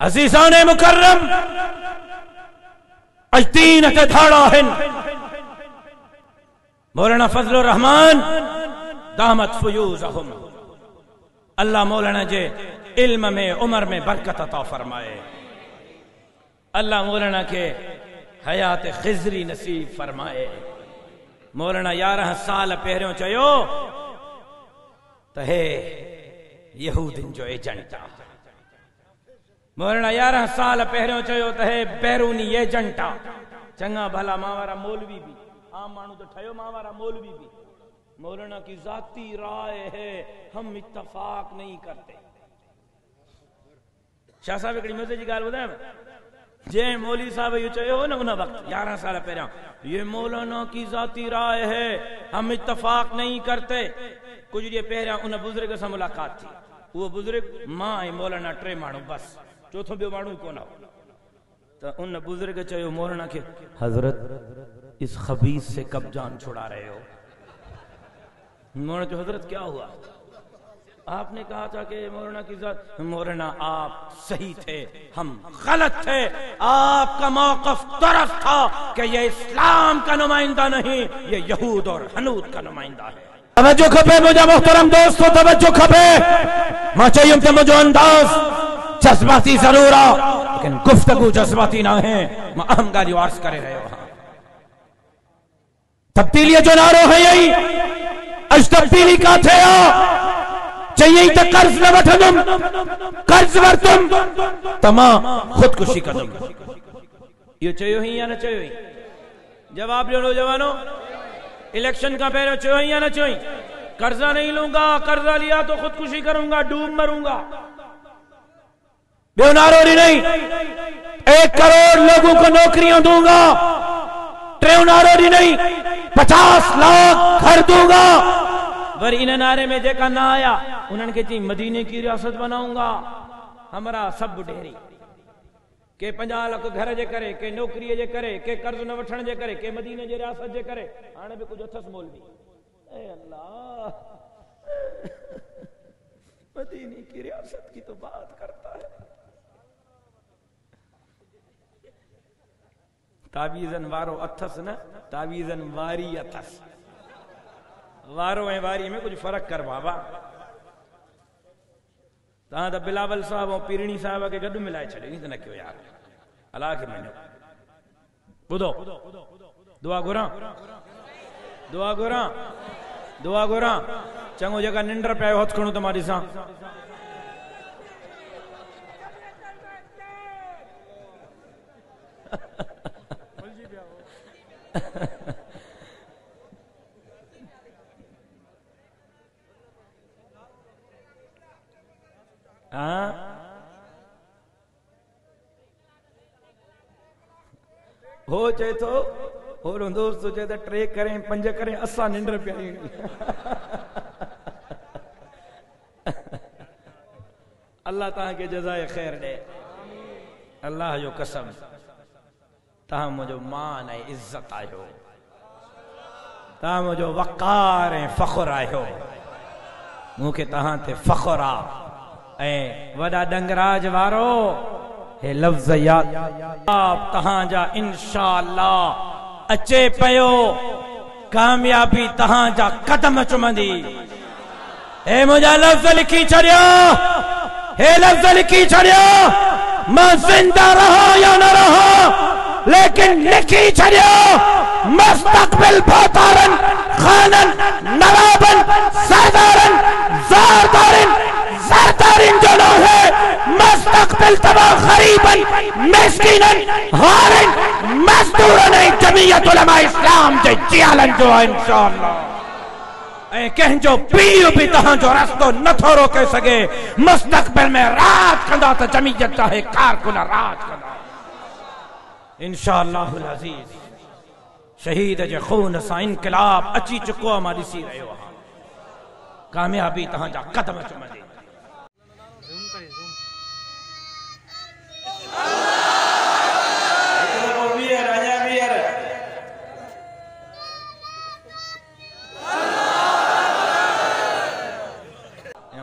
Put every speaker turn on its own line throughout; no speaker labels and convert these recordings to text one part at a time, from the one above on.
अजीजान मुकर्रम अजतीन धाड़ा हिन। मौलाना फजल रहमान, दामत फयूज अहम अल्लाह मौलाना जे इल्म में, उम्र में बरकत अता फरमाए। अल्लाह मौलाना के हयात खिजरी नसीब फरमाए। मौलाना यारह साल पहिरियों चयो, त हे यहूदिन जो एजेंट आहे मौलाना यारहं साल पहिरियों चयो त हे बैरूनी एजेंट। आहे चङा भला माँ वारा मौलवी भी। आम माण्हू त ठहियो माँ वारा मौलवी भी। मौलाना की जाती राय है, हम इत्तफाक नहीं करते। शाह साहब, हिकिड़ी मज़े जी ॻाल्हि ॿुधायांव जंहिं मौली साहब इहो चयो हो न उन वक़्तु, यारहं साल पहिरियाँ, ये मौलाना की जाती राय है, हम इत्तफाक नहीं करते। कुछ ॾींहं पहिरियाँ उन बुज़ुर्ग सां मुलाक़ात थी। उहो बुज़ुर्ग माँ ऐं मौलाना टे माण्हू बसि। चौथो ॿियो माण्हू कोन हो। त उन बुज़ुर्ग चयो मौलाना खे हज़रत, इस खबीस से कब जान छुड़ा रहे हो? मौलाना जो हज़रत, क्या हुआ? आपने कहा था कि मौलाना की जात मौलाना आप सही थे, हम गलत थे। आपका मौकफ तरफ़ था कि ये इस्लाम का नुमाइंदा नहीं, ये यहूद और हनूद का नुमाइंदा है। तवज्जो खपे मुझे, मोहतरम दोस्तों, तवज्जो खपे। माँ त मुंहिंजो अंदाज़। जज्बाती ज़रूर आहे लेकिन गुफ्तगु जज्बाती ना है। माँ अहम ॻाल्हियूं करे रहियो आहियाँ तब्दीलीअ जो नारो है यही। अॼु तब्दीली काथे आहे चयई त कर्ज न वठंदुमि कर्ज वरितुमि। त माँ ख़ुदकुशी कंदुमि इहो चयो ही या न चयो ही जवाब ॾियो नौजवानो। इलेक्शन का पहले चयो ही या न चयो ही कर्जा नहीं लूँगा, कर्जा लिया तो खुदकुशी करूँगा, डूब मरूँगा। नारो ॾिनई एक करोड़ लोगों को नौकरियाँ दूँगा। टियों नारो ॾिनई पचास लाख घर दूँगा। वरी इन नारे में जेका ना आया, उन्हनि चई मदीने की रियासत बनाऊँगा। हमरा सभु ढेरी के पंजाह लख घर जे करे, के नौकरीअ जे करे, के कर्ज न वठण जे करे, के मदीने जे रियासत जे करे, हाणे बि कुझु अथसि मौलवी ए अल्लाह। मदीने की रियासत की तो बात करता है। तावीज़न वारो अथसि न, तावीज़न वारी अथसि। वारो ऐं वारी में कुझु फ़र्क़ु कर बाबा। तव्हां त बिलावल साहब ऐं पीरणी साहिब खे गॾु मिलाए छॾियो त न कयो यार। अलाह खे मञो। ॿुधो। दुआ घुरां। दुआ घुरां। दुआ घुरां। चङो जेका निंड पिया हथु खणो त माँ ॾिसां। हाँ हो चए थो होरो दोस्त चए त टे करें, पंज करें, असां निंड पिया अल्लाह तव्हांखे जज़ाए ख़ैर ॾे अल्लाह जो कसम। तव्हां मुंहिंजो मान ऐं इज़त आहियो तव्हां मुंहिंजो वक़ार ऐं फ़खुरु आहियो मूंखे तव्हां ते फ़खुरु आहे ऐं वॾा डंगराज वारो, हे लफ़्ज़ याद तव्हांजा इनशा अचे पियो। कामयाबी तव्हांजा कदम चुमंदी। हे मुंहिंजा लफ़्ज़ लिखी छॾियो। हे लफ़्ज़ लिखी छॾियो। माँ ज़िंदा रहा। लेकिन लिखी छॾियो मुस्तक़बिल भोतारन, खानन, नवाबन, सरदारन, ज़ारदारन, सरदारन जो नो है, मुस्तक़बिल तबा गरीबन, मिस्किनन, हारन, मजदूरन जमीयत उलमा इस्लाम जे जियालन जो आहे इंशाअल्लाह। ऐं कंहिंजो पीउ बि तव्हांजो रस्तो नथो रोके सघे मुस्तक़बिल में राज कंदा त जमीयत चाहे कारकुन राज कंदा। इंशाअल्लाह अज़ीज़। शहीद जे खून सां इनकलाब अची चुको आहे, माँ ॾिसी रहियो आहियाँ कामयाबी तव्हांजा कदम चुमंदी।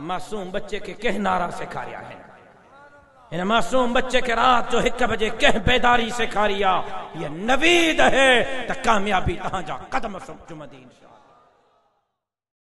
मासूम बच्चे के कंहिं नारा सेखारिया आहिनि? इन मासूम बच्चे के रात जो हिक बजे कह बेदारी से खारिया, ये नवीद है तो कामयाबी तहां जा कदम चुमदी इंशाल्लाह